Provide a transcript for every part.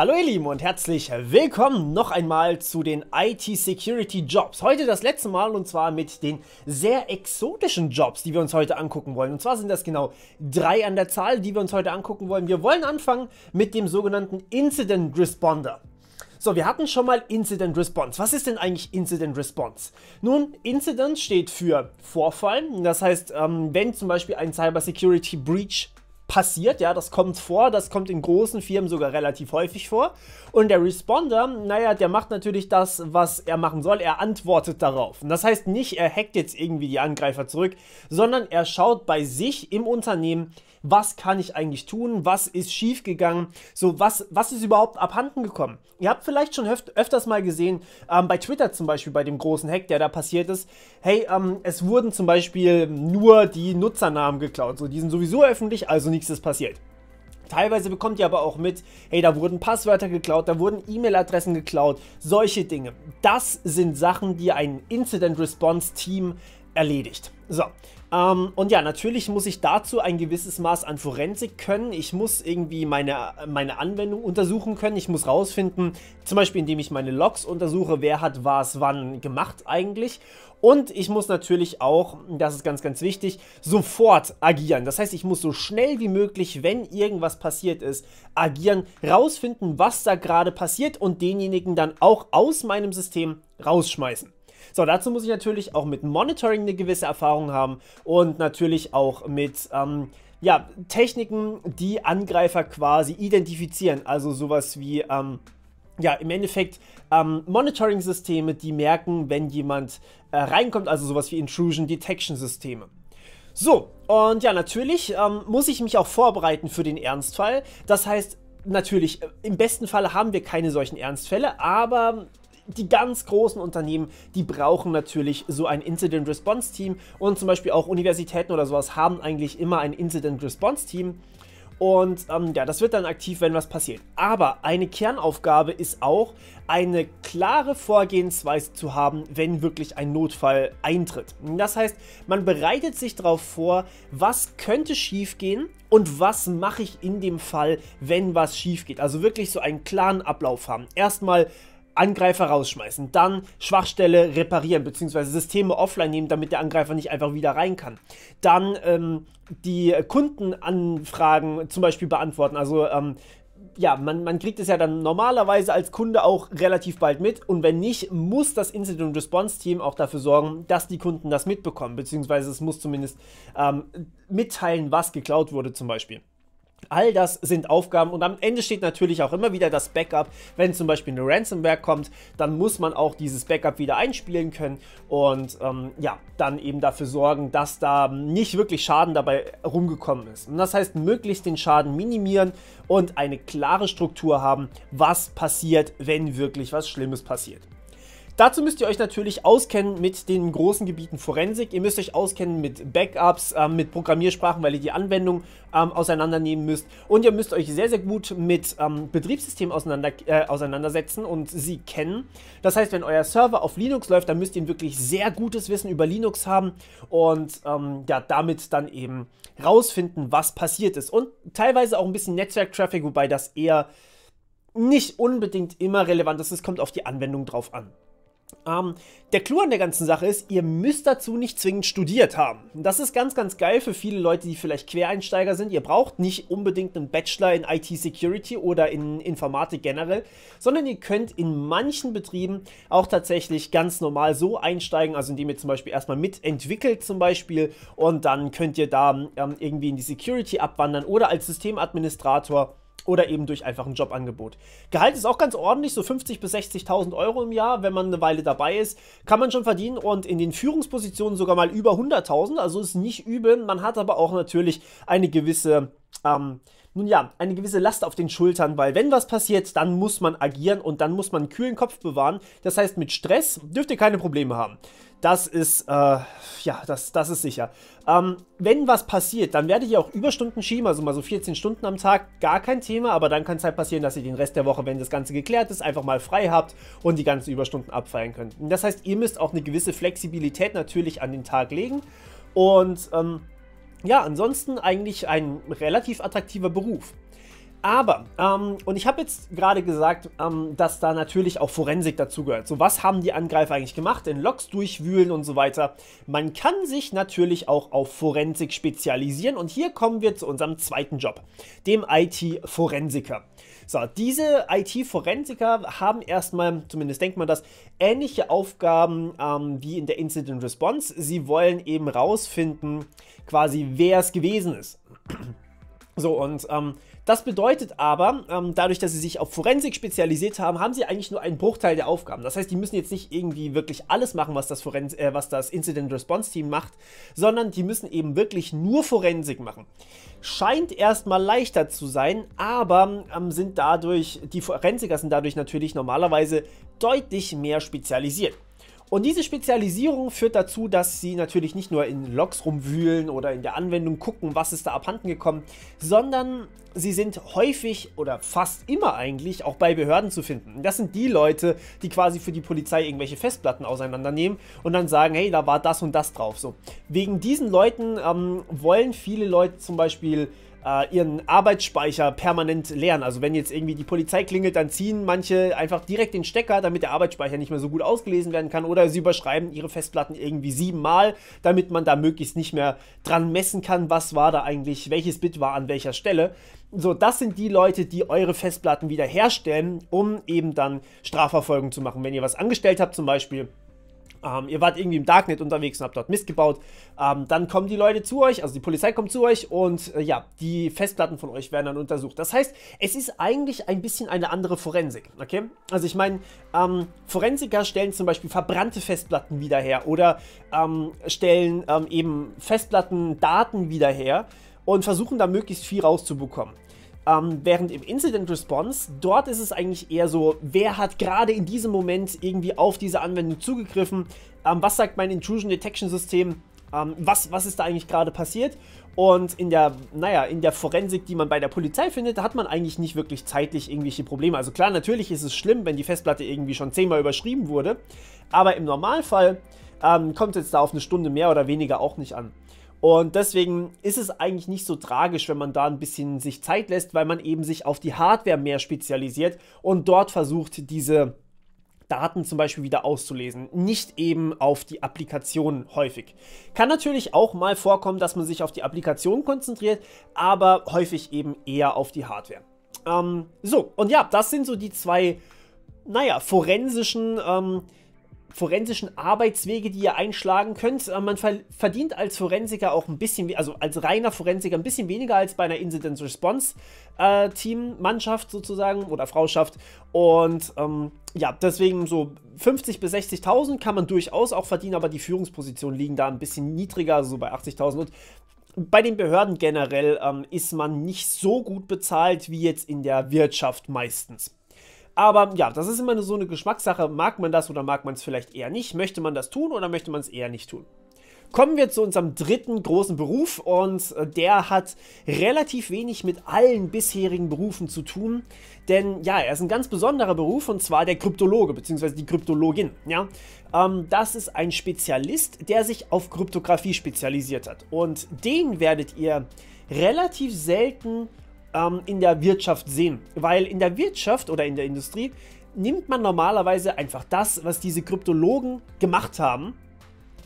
Hallo ihr Lieben und herzlich willkommen noch einmal zu den IT-Security Jobs. Heute das letzte Mal und zwar mit den sehr exotischen Jobs, die wir uns heute angucken wollen. Und zwar sind das genau drei an der Zahl, die wir uns heute angucken wollen. Wir wollen anfangen mit dem sogenannten Incident Responder. So, wir hatten schon mal Incident Response. Was ist denn eigentlich Incident Response? Nun, Incident steht für Vorfall. Das heißt, ähm, wenn zum Beispiel ein Cyber Security Breach passiert, ja, das kommt vor, das kommt in großen Firmen sogar relativ häufig vor. Und der Responder, naja, der macht natürlich das, was er machen soll, er antwortet darauf. Und das heißt nicht, er hackt jetzt irgendwie die Angreifer zurück, sondern er schaut bei sich im Unternehmen, was kann ich eigentlich tun, was ist schiefgegangen, so was, was ist überhaupt abhanden gekommen. Ihr habt vielleicht schon öf öfters mal gesehen, ähm, bei Twitter zum Beispiel, bei dem großen Hack, der da passiert ist, hey, ähm, es wurden zum Beispiel nur die Nutzernamen geklaut, so die sind sowieso öffentlich, also nichts ist passiert. Teilweise bekommt ihr aber auch mit, hey, da wurden Passwörter geklaut, da wurden E-Mail-Adressen geklaut, solche Dinge. Das sind Sachen, die ein Incident Response Team erledigt. So, ähm, und ja, natürlich muss ich dazu ein gewisses Maß an Forensik können. Ich muss irgendwie meine, meine Anwendung untersuchen können. Ich muss rausfinden, zum Beispiel indem ich meine Logs untersuche, wer hat was wann gemacht eigentlich. Und ich muss natürlich auch, das ist ganz, ganz wichtig, sofort agieren. Das heißt, ich muss so schnell wie möglich, wenn irgendwas passiert ist, agieren, rausfinden, was da gerade passiert und denjenigen dann auch aus meinem System rausschmeißen. So, dazu muss ich natürlich auch mit Monitoring eine gewisse Erfahrung haben und natürlich auch mit ähm, ja, Techniken, die Angreifer quasi identifizieren. Also sowas wie ähm, ja, im Endeffekt ähm, Monitoring-Systeme, die merken, wenn jemand äh, reinkommt, also sowas wie Intrusion Detection Systeme. So, und ja, natürlich ähm, muss ich mich auch vorbereiten für den Ernstfall. Das heißt, natürlich, äh, im besten Fall haben wir keine solchen Ernstfälle, aber die ganz großen Unternehmen, die brauchen natürlich so ein Incident Response Team und zum Beispiel auch Universitäten oder sowas haben eigentlich immer ein Incident Response Team. Und ähm, ja, das wird dann aktiv, wenn was passiert. Aber eine Kernaufgabe ist auch, eine klare Vorgehensweise zu haben, wenn wirklich ein Notfall eintritt. Das heißt, man bereitet sich darauf vor, was könnte schiefgehen und was mache ich in dem Fall, wenn was schief geht. Also wirklich so einen klaren Ablauf haben. Erstmal Angreifer rausschmeißen, dann Schwachstelle reparieren bzw. Systeme offline nehmen, damit der Angreifer nicht einfach wieder rein kann. Dann ähm, die Kundenanfragen zum Beispiel beantworten. Also ähm, ja, man, man kriegt es ja dann normalerweise als Kunde auch relativ bald mit und wenn nicht, muss das Incident Response Team auch dafür sorgen, dass die Kunden das mitbekommen, beziehungsweise es muss zumindest ähm, mitteilen, was geklaut wurde zum Beispiel. All das sind Aufgaben und am Ende steht natürlich auch immer wieder das Backup. Wenn zum Beispiel eine Ransomware kommt, dann muss man auch dieses Backup wieder einspielen können und ähm, ja, dann eben dafür sorgen, dass da nicht wirklich Schaden dabei rumgekommen ist. Und das heißt, möglichst den Schaden minimieren und eine klare Struktur haben, was passiert, wenn wirklich was Schlimmes passiert. Dazu müsst ihr euch natürlich auskennen mit den großen Gebieten Forensik. Ihr müsst euch auskennen mit Backups, äh, mit Programmiersprachen, weil ihr die Anwendung ähm, auseinandernehmen müsst. Und ihr müsst euch sehr, sehr gut mit ähm, Betriebssystemen auseinander, äh, auseinandersetzen und sie kennen. Das heißt, wenn euer Server auf Linux läuft, dann müsst ihr wirklich sehr gutes Wissen über Linux haben und ähm, ja, damit dann eben rausfinden, was passiert ist. Und teilweise auch ein bisschen Netzwerk-Traffic, wobei das eher nicht unbedingt immer relevant ist. Es kommt auf die Anwendung drauf an. Ähm, der Clou an der ganzen Sache ist, ihr müsst dazu nicht zwingend studiert haben. Das ist ganz, ganz geil für viele Leute, die vielleicht Quereinsteiger sind. Ihr braucht nicht unbedingt einen Bachelor in IT-Security oder in Informatik generell, sondern ihr könnt in manchen Betrieben auch tatsächlich ganz normal so einsteigen, also indem ihr zum Beispiel erstmal mitentwickelt zum Beispiel und dann könnt ihr da ähm, irgendwie in die Security abwandern oder als Systemadministrator oder eben durch einfach ein Jobangebot. Gehalt ist auch ganz ordentlich, so 50.000 bis 60.000 Euro im Jahr, wenn man eine Weile dabei ist, kann man schon verdienen und in den Führungspositionen sogar mal über 100.000, also ist nicht übel. Man hat aber auch natürlich eine gewisse, ähm, nun ja, eine gewisse Last auf den Schultern, weil wenn was passiert, dann muss man agieren und dann muss man einen kühlen Kopf bewahren. Das heißt, mit Stress dürft ihr keine Probleme haben. Das ist, äh, ja, das, das ist sicher. Ähm, wenn was passiert, dann werdet ihr auch Überstunden schieben, also mal so 14 Stunden am Tag, gar kein Thema, aber dann kann es halt passieren, dass ihr den Rest der Woche, wenn das Ganze geklärt ist, einfach mal frei habt und die ganzen Überstunden abfeiern könnt. Das heißt, ihr müsst auch eine gewisse Flexibilität natürlich an den Tag legen und ähm, ja, ansonsten eigentlich ein relativ attraktiver Beruf. Aber, ähm, und ich habe jetzt gerade gesagt, ähm, dass da natürlich auch Forensik dazugehört. So, was haben die Angreifer eigentlich gemacht? In Logs durchwühlen und so weiter. Man kann sich natürlich auch auf Forensik spezialisieren. Und hier kommen wir zu unserem zweiten Job, dem IT-Forensiker. So, diese IT-Forensiker haben erstmal, zumindest denkt man das, ähnliche Aufgaben ähm, wie in der Incident Response. Sie wollen eben rausfinden, quasi, wer es gewesen ist. So, und ähm, das bedeutet aber, ähm, dadurch, dass sie sich auf Forensik spezialisiert haben, haben sie eigentlich nur einen Bruchteil der Aufgaben. Das heißt, die müssen jetzt nicht irgendwie wirklich alles machen, was das, Forens äh, was das Incident Response Team macht, sondern die müssen eben wirklich nur Forensik machen. Scheint erstmal leichter zu sein, aber ähm, sind dadurch, die Forensiker sind dadurch natürlich normalerweise deutlich mehr spezialisiert. Und diese Spezialisierung führt dazu, dass sie natürlich nicht nur in Logs rumwühlen oder in der Anwendung gucken, was ist da abhanden gekommen, sondern sie sind häufig oder fast immer eigentlich auch bei Behörden zu finden. Das sind die Leute, die quasi für die Polizei irgendwelche Festplatten auseinandernehmen und dann sagen, hey, da war das und das drauf. So. Wegen diesen Leuten ähm, wollen viele Leute zum Beispiel äh, ihren Arbeitsspeicher permanent leeren. Also wenn jetzt irgendwie die Polizei klingelt, dann ziehen manche einfach direkt den Stecker, damit der Arbeitsspeicher nicht mehr so gut ausgelesen werden kann. Oder sie überschreiben ihre Festplatten irgendwie siebenmal, damit man da möglichst nicht mehr dran messen kann, was war da eigentlich, welches Bit war an welcher Stelle. So, das sind die Leute, die eure Festplatten wiederherstellen, um eben dann Strafverfolgung zu machen. Wenn ihr was angestellt habt zum Beispiel, ähm, ihr wart irgendwie im Darknet unterwegs und habt dort Mist gebaut. Ähm, dann kommen die Leute zu euch, also die Polizei kommt zu euch und äh, ja, die Festplatten von euch werden dann untersucht. Das heißt, es ist eigentlich ein bisschen eine andere Forensik, okay? Also ich meine, ähm, Forensiker stellen zum Beispiel verbrannte Festplatten wieder her oder ähm, stellen ähm, eben Festplattendaten wieder her und versuchen da möglichst viel rauszubekommen. Ähm, während im Incident Response, dort ist es eigentlich eher so, wer hat gerade in diesem Moment irgendwie auf diese Anwendung zugegriffen, ähm, was sagt mein Intrusion Detection System, ähm, was, was ist da eigentlich gerade passiert und in der, naja, in der Forensik, die man bei der Polizei findet, hat man eigentlich nicht wirklich zeitlich irgendwelche Probleme. Also klar, natürlich ist es schlimm, wenn die Festplatte irgendwie schon zehnmal überschrieben wurde, aber im Normalfall ähm, kommt es jetzt da auf eine Stunde mehr oder weniger auch nicht an. Und deswegen ist es eigentlich nicht so tragisch, wenn man da ein bisschen sich Zeit lässt, weil man eben sich auf die Hardware mehr spezialisiert und dort versucht, diese Daten zum Beispiel wieder auszulesen, nicht eben auf die Applikation häufig. Kann natürlich auch mal vorkommen, dass man sich auf die Applikation konzentriert, aber häufig eben eher auf die Hardware. Ähm, so, und ja, das sind so die zwei, naja, forensischen ähm, forensischen Arbeitswege, die ihr einschlagen könnt. Äh, man verdient als Forensiker auch ein bisschen, also als reiner Forensiker ein bisschen weniger als bei einer Incident Response äh, Team Mannschaft sozusagen oder Frauschaft. Und ähm, ja, deswegen so 50 bis 60.000 kann man durchaus auch verdienen, aber die Führungspositionen liegen da ein bisschen niedriger, also so bei 80.000 und bei den Behörden generell ähm, ist man nicht so gut bezahlt wie jetzt in der Wirtschaft meistens. Aber ja, das ist immer so eine Geschmackssache. Mag man das oder mag man es vielleicht eher nicht? Möchte man das tun oder möchte man es eher nicht tun? Kommen wir zu unserem dritten großen Beruf und äh, der hat relativ wenig mit allen bisherigen Berufen zu tun, denn ja, er ist ein ganz besonderer Beruf und zwar der Kryptologe bzw. die Kryptologin. Ja? Ähm, das ist ein Spezialist, der sich auf Kryptographie spezialisiert hat und den werdet ihr relativ selten ähm, in der Wirtschaft sehen. Weil in der Wirtschaft oder in der Industrie nimmt man normalerweise einfach das, was diese Kryptologen gemacht haben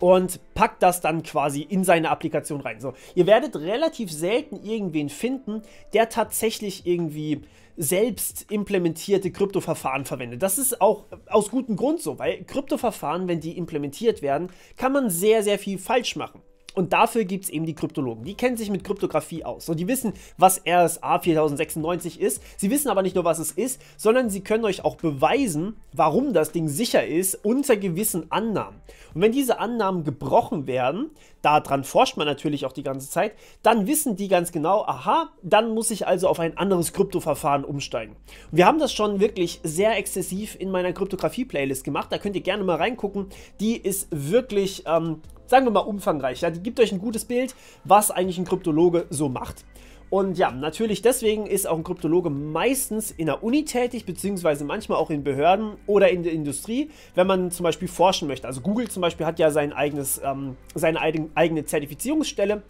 und packt das dann quasi in seine Applikation rein. So, ihr werdet relativ selten irgendwen finden, der tatsächlich irgendwie selbst implementierte Kryptoverfahren verwendet. Das ist auch aus gutem Grund so, weil Kryptoverfahren, wenn die implementiert werden, kann man sehr, sehr viel falsch machen. Und dafür gibt es eben die Kryptologen. Die kennen sich mit Kryptographie aus. Und die wissen, was RSA 4096 ist. Sie wissen aber nicht nur, was es ist, sondern sie können euch auch beweisen, warum das Ding sicher ist, unter gewissen Annahmen. Und wenn diese Annahmen gebrochen werden, daran forscht man natürlich auch die ganze Zeit, dann wissen die ganz genau, aha, dann muss ich also auf ein anderes Kryptoverfahren umsteigen. Und wir haben das schon wirklich sehr exzessiv in meiner Kryptographie-Playlist gemacht. Da könnt ihr gerne mal reingucken. Die ist wirklich ähm, sagen wir mal, umfangreich. Ja? Die gibt euch ein gutes Bild, was eigentlich ein Kryptologe so macht. Und ja, natürlich deswegen ist auch ein Kryptologe meistens in der Uni tätig, beziehungsweise manchmal auch in Behörden oder in der Industrie, wenn man zum Beispiel forschen möchte. Also Google zum Beispiel hat ja sein eigenes, ähm, seine eigene Zertifizierungsstelle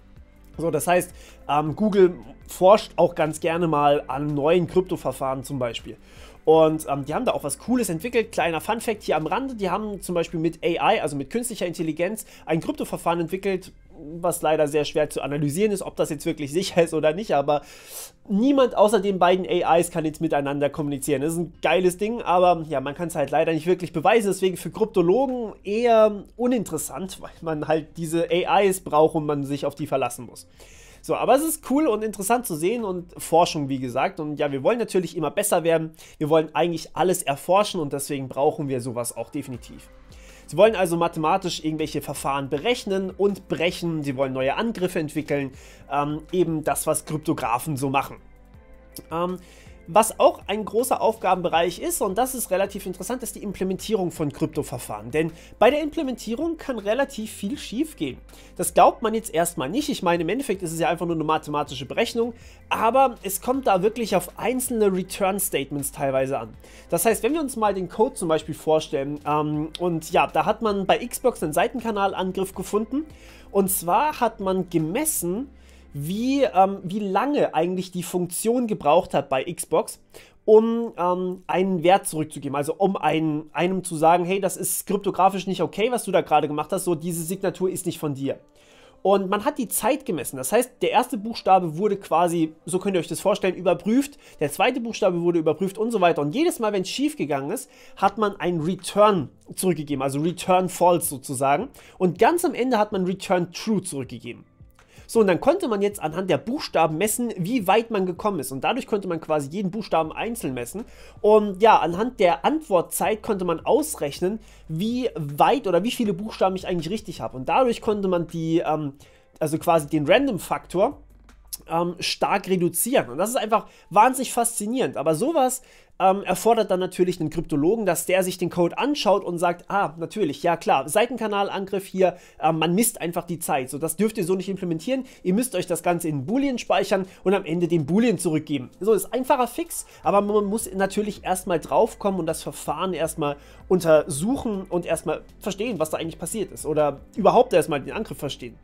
So, das heißt, ähm, Google forscht auch ganz gerne mal an neuen Kryptoverfahren zum Beispiel. Und ähm, die haben da auch was Cooles entwickelt. Kleiner Fun-Fact hier am Rande: Die haben zum Beispiel mit AI, also mit künstlicher Intelligenz, ein Kryptoverfahren entwickelt, was leider sehr schwer zu analysieren ist, ob das jetzt wirklich sicher ist oder nicht. Aber niemand außer den beiden AIs kann jetzt miteinander kommunizieren. Das ist ein geiles Ding, aber ja, man kann es halt leider nicht wirklich beweisen. Deswegen für Kryptologen eher uninteressant, weil man halt diese AIs braucht und man sich auf die verlassen muss. So, aber es ist cool und interessant zu sehen und Forschung, wie gesagt. Und ja, wir wollen natürlich immer besser werden. Wir wollen eigentlich alles erforschen und deswegen brauchen wir sowas auch definitiv. Sie wollen also mathematisch irgendwelche Verfahren berechnen und brechen. Sie wollen neue Angriffe entwickeln. Ähm, eben das, was Kryptografen so machen. Ähm, was auch ein großer Aufgabenbereich ist, und das ist relativ interessant, ist die Implementierung von Kryptoverfahren. Denn bei der Implementierung kann relativ viel schief gehen. Das glaubt man jetzt erstmal nicht. Ich meine, im Endeffekt ist es ja einfach nur eine mathematische Berechnung, aber es kommt da wirklich auf einzelne Return-Statements teilweise an. Das heißt, wenn wir uns mal den Code zum Beispiel vorstellen, ähm, und ja, da hat man bei Xbox einen Seitenkanalangriff gefunden, und zwar hat man gemessen, wie, ähm, wie lange eigentlich die Funktion gebraucht hat bei Xbox, um ähm, einen Wert zurückzugeben. Also um einen, einem zu sagen, hey, das ist kryptografisch nicht okay, was du da gerade gemacht hast, so diese Signatur ist nicht von dir. Und man hat die Zeit gemessen. Das heißt, der erste Buchstabe wurde quasi, so könnt ihr euch das vorstellen, überprüft. Der zweite Buchstabe wurde überprüft und so weiter. Und jedes Mal, wenn es schief gegangen ist, hat man ein Return zurückgegeben. Also Return False sozusagen. Und ganz am Ende hat man Return True zurückgegeben. So, und dann konnte man jetzt anhand der Buchstaben messen, wie weit man gekommen ist. Und dadurch konnte man quasi jeden Buchstaben einzeln messen. Und ja, anhand der Antwortzeit konnte man ausrechnen, wie weit oder wie viele Buchstaben ich eigentlich richtig habe. Und dadurch konnte man die, ähm, also quasi den Random-Faktor, ähm, stark reduzieren. Und das ist einfach wahnsinnig faszinierend. Aber sowas ähm, erfordert dann natürlich einen Kryptologen, dass der sich den Code anschaut und sagt, ah, natürlich, ja klar, Seitenkanalangriff hier, äh, man misst einfach die Zeit. So, das dürft ihr so nicht implementieren. Ihr müsst euch das Ganze in Boolean speichern und am Ende den Boolean zurückgeben. So, ist einfacher Fix, aber man muss natürlich erstmal draufkommen und das Verfahren erstmal untersuchen und erstmal verstehen, was da eigentlich passiert ist. Oder überhaupt erstmal den Angriff verstehen.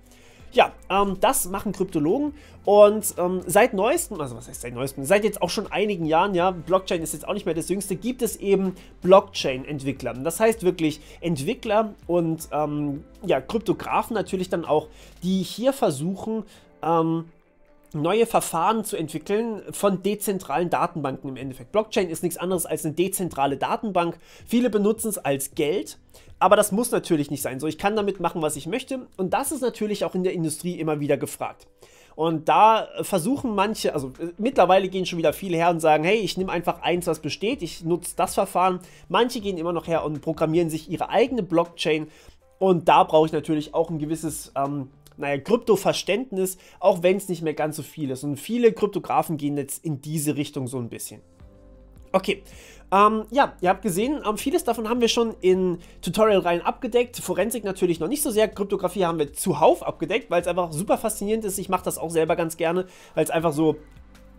Ja, ähm, das machen Kryptologen und ähm, seit neuestem, also was heißt seit neuestem, seit jetzt auch schon einigen Jahren, ja, Blockchain ist jetzt auch nicht mehr das jüngste, gibt es eben Blockchain-Entwickler. Das heißt wirklich Entwickler und ähm, ja, Kryptografen natürlich dann auch, die hier versuchen, ähm, neue Verfahren zu entwickeln von dezentralen Datenbanken im Endeffekt. Blockchain ist nichts anderes als eine dezentrale Datenbank. Viele benutzen es als Geld, aber das muss natürlich nicht sein. So, ich kann damit machen, was ich möchte und das ist natürlich auch in der Industrie immer wieder gefragt. Und da versuchen manche, also äh, mittlerweile gehen schon wieder viele her und sagen, hey, ich nehme einfach eins, was besteht, ich nutze das Verfahren. Manche gehen immer noch her und programmieren sich ihre eigene Blockchain. Und da brauche ich natürlich auch ein gewisses ähm, naja, Krypto-Verständnis, auch wenn es nicht mehr ganz so viel ist. Und viele Kryptografen gehen jetzt in diese Richtung so ein bisschen. Okay, ähm, ja, ihr habt gesehen, ähm, vieles davon haben wir schon in Tutorial-Reihen abgedeckt. Forensik natürlich noch nicht so sehr. Kryptographie haben wir zuhauf abgedeckt, weil es einfach super faszinierend ist. Ich mache das auch selber ganz gerne, weil es einfach so,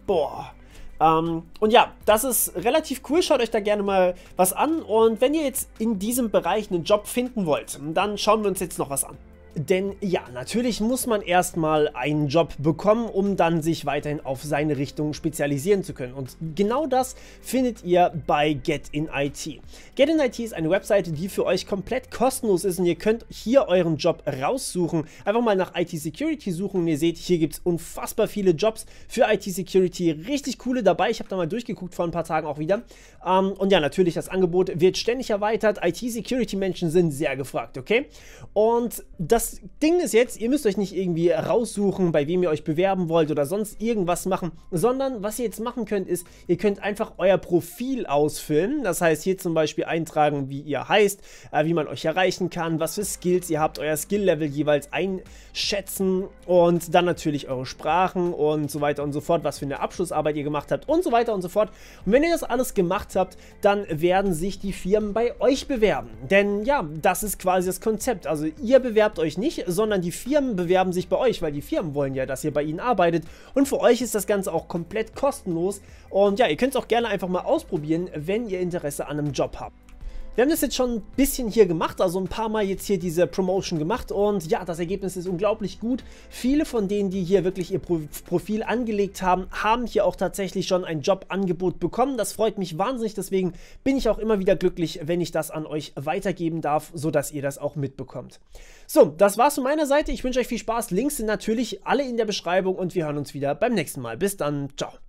boah, ähm, und ja, das ist relativ cool. Schaut euch da gerne mal was an. Und wenn ihr jetzt in diesem Bereich einen Job finden wollt, dann schauen wir uns jetzt noch was an. Denn ja, natürlich muss man erstmal einen Job bekommen, um dann sich weiterhin auf seine Richtung spezialisieren zu können. Und genau das findet ihr bei Get in IT. Get in IT ist eine Webseite, die für euch komplett kostenlos ist und ihr könnt hier euren Job raussuchen. Einfach mal nach IT Security suchen und ihr seht, hier gibt es unfassbar viele Jobs für IT Security. Richtig coole dabei. Ich habe da mal durchgeguckt vor ein paar Tagen auch wieder. Ähm, und ja, natürlich, das Angebot wird ständig erweitert. IT Security Menschen sind sehr gefragt, okay? Und das das Ding ist jetzt, ihr müsst euch nicht irgendwie raussuchen, bei wem ihr euch bewerben wollt oder sonst irgendwas machen, sondern was ihr jetzt machen könnt, ist, ihr könnt einfach euer Profil ausfüllen. Das heißt, hier zum Beispiel eintragen, wie ihr heißt, äh, wie man euch erreichen kann, was für Skills ihr habt, euer Skill-Level jeweils einschätzen und dann natürlich eure Sprachen und so weiter und so fort, was für eine Abschlussarbeit ihr gemacht habt und so weiter und so fort. Und wenn ihr das alles gemacht habt, dann werden sich die Firmen bei euch bewerben. Denn ja, das ist quasi das Konzept. Also ihr bewerbt euch euch nicht, sondern die Firmen bewerben sich bei euch, weil die Firmen wollen ja, dass ihr bei ihnen arbeitet. Und für euch ist das Ganze auch komplett kostenlos. Und ja, ihr könnt es auch gerne einfach mal ausprobieren, wenn ihr Interesse an einem Job habt. Wir haben das jetzt schon ein bisschen hier gemacht, also ein paar Mal jetzt hier diese Promotion gemacht und ja, das Ergebnis ist unglaublich gut. Viele von denen, die hier wirklich ihr Pro Profil angelegt haben, haben hier auch tatsächlich schon ein Jobangebot bekommen. Das freut mich wahnsinnig, deswegen bin ich auch immer wieder glücklich, wenn ich das an euch weitergeben darf, sodass ihr das auch mitbekommt. So, das war's von meiner Seite. Ich wünsche euch viel Spaß. Links sind natürlich alle in der Beschreibung und wir hören uns wieder beim nächsten Mal. Bis dann, ciao.